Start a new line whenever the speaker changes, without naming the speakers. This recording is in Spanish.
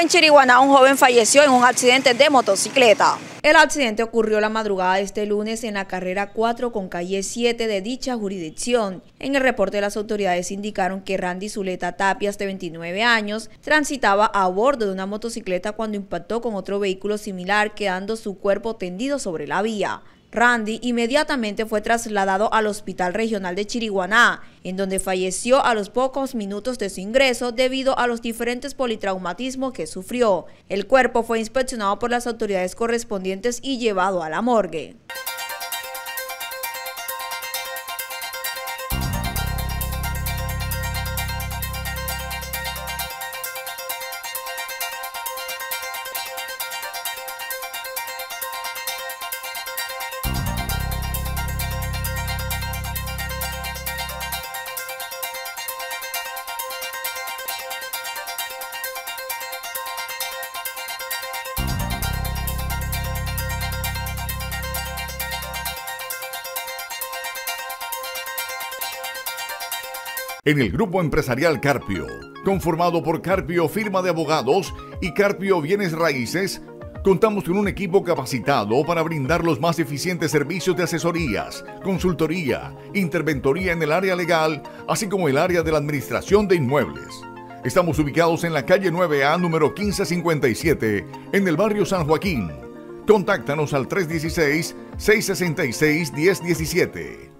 En Chiriguaná, un joven falleció en un accidente de motocicleta. El accidente ocurrió la madrugada de este lunes en la carrera 4 con calle 7 de dicha jurisdicción. En el reporte las autoridades indicaron que Randy Zuleta Tapias, de 29 años, transitaba a bordo de una motocicleta cuando impactó con otro vehículo similar, quedando su cuerpo tendido sobre la vía. Randy inmediatamente fue trasladado al Hospital Regional de Chiriguaná, en donde falleció a los pocos minutos de su ingreso debido a los diferentes politraumatismos que sufrió. El cuerpo fue inspeccionado por las autoridades correspondientes y llevado a la morgue.
En el grupo empresarial Carpio, conformado por Carpio Firma de Abogados y Carpio Bienes Raíces, contamos con un equipo capacitado para brindar los más eficientes servicios de asesorías, consultoría, interventoría en el área legal, así como el área de la administración de inmuebles. Estamos ubicados en la calle 9A número 1557, en el barrio San Joaquín. Contáctanos al 316 666 1017.